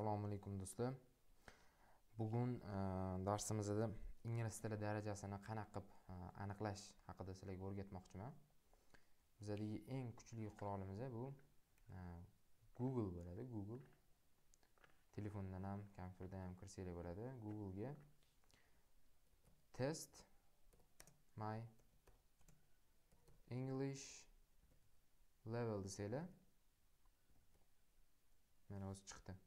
assalomu alaykum do'stlar. Bugun e, darsimizda ingliz tili darajasini qanaqa qilib e, aniqlash haqida sizlarga o'rgatmoqchiman. Bizadagi eng kuchli qurolimiz bu e, google bo'ladi. Google telefondan ham kompyuterdan ham kirsanglar bo'ladi. Googlega test my english level desanglar mana o'zi chiqdi.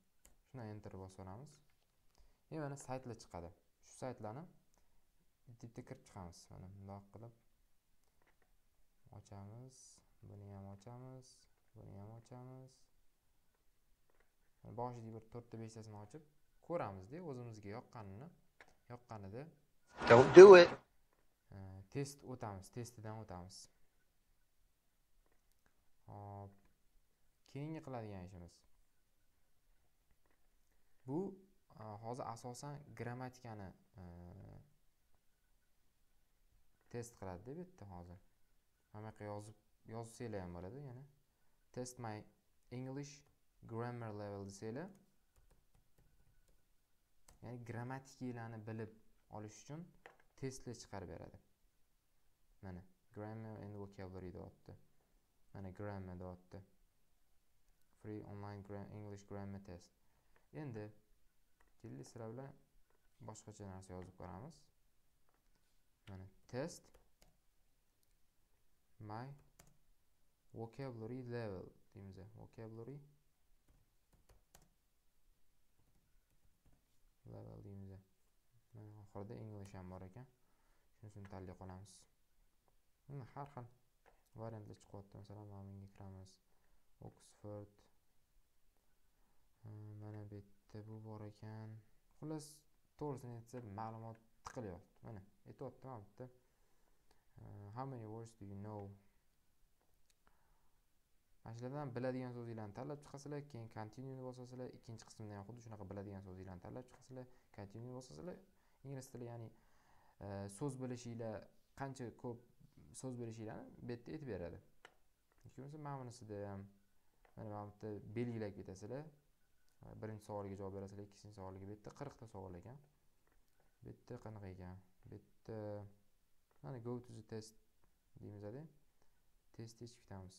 Shuni enter bosib и mana saytlar chiqadi. Shu saytlarni bitta bitta kirib chiqamiz. Mana bundoq qilib ochamiz. Buni ham ochamiz. Buni ham ochamiz. Boshiga bir to'rtta beshtasini ochib ko'ramizda o'zimizga yoqqanini yoqqanida Don't do it. test o'tamiz testidan o'tamiz. Hop. Keyingi qiladigan ishimiz bu e, hozir asosan grammatikani e, test qiladi deb yerda hozir. Mana bu yoqqa yozib yozsanglar ham bo'ladi yana test my english grammar level desanglar ya'ni grammatikalarni bilib olish uchun testlar chiqarib beradi. Mana grammar and vocabulary deyapti. Mana grammar deyapti. Free online english grammar test. Endi tilli sira bilan boshqacha narsa yozib ko'ramiz mana test. My vocabulary level deymiz vocabulary level deymiz mana oxirida english ham bor ekan. Shunisini tanlay qolamiz har xil variantlar chiqyapti. Masalan mana bunga kiramiz. Oxford Hm, mana bu yerda bu bor ekan. Xullas to'g'risini aytsak ma'lumot tiqilyapti. Mana aytyapti mana bu hm, yerda how many words do you know? Mana shulardan biladigan so'zinglarni tanlab chiqasizlar keyin continue bosasizlar ikkinchi qismda ham xuddi shunaqa biladigan so'zinglarni tanlab chiqasizlar continue bosasizlar ingliz tili ya'ni e, so'z bilishinglar qancha ko'p so'z bilishinglarni bu yerda aytib beradi. Yoki bo'lmasa mana bunisida ham mana bu yerda belgilab ketasizlar. Э, birinchi savolga javob berasizlar ikkinchi savoliga bu yerda qirqta savol ekan. Bu yerda qanaqa ekan. Bu yerda mana go to the test deymizda test ichib ketamiz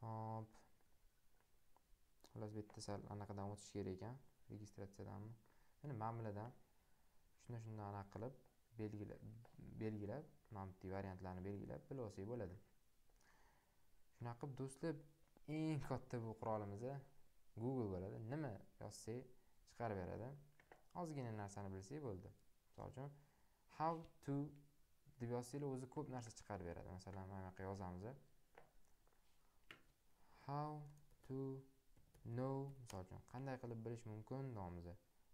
hop. Xullas bu yerda sal anaqadan o'tish kerak ekan. Registratsiyadanmi? Mana mana bulardan shundan shundan anaqa qilib belgilab belgilab mana bu variantlarni belgilab bilib olsak bo'ladi. Shunaqa qilib do'stlar eng katta bu qurolimiz google bo'ladi. Nima yozsak chiqarib beradi. Ozgina narsani bilsak bo'ldi. Misol uchun how to deb yozsanglar o'zi ko'p narsa chiqarib beradi. Masalan mana buyoqqa yozamiz how to know misol uchun qanday qilib bilish mumkin deymiz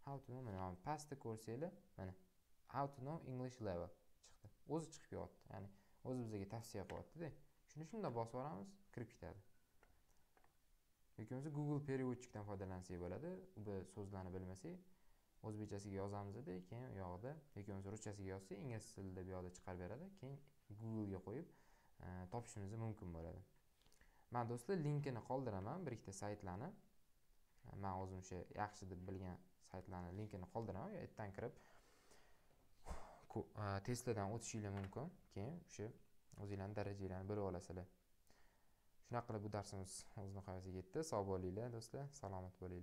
how to know mana pastda ko'rsanglar mana how to know english level chiqdi. O'zi chiqib kelyapti ya'ni o'zi bizga tavsiya qilyaptida. Shuni shunday bosib yuboramiz kirib ketadi. Yoki bo'lmasa google переводчикdan foydalansak bo'ladi. Bu so'zlarni bilmasak o'zbekchasiga yozamizda keyin u yoqda yoki bo'lmasa ruschasiga yozsak ingliz tilida bu yoqda chiqarib beradi keyin googlega qo'yib e, topishimiz mumkin bo'ladi. Man do'stlar linkini qoldiraman bir ikkita saytlarni. E, Man o'zim o'sha yaxshi deb bilgan saytlarni linkini qoldiraman. U yerdan kirib e, testlardan o'tishinglar mumkin. Keyin o'sha o'zinglarni darajanglarni bilib olasizlar. Shunaqa qilib bu darsimiz o'z nihoyasiga yetdi. Sog' bo'linglar do'stlar. Salomat bo'linglar.